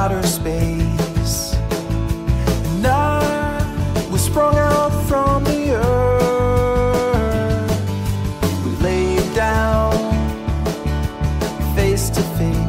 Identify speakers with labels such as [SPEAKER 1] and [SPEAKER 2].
[SPEAKER 1] outer space. And I was sprung out from the earth. We laid down face to face.